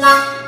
Lặng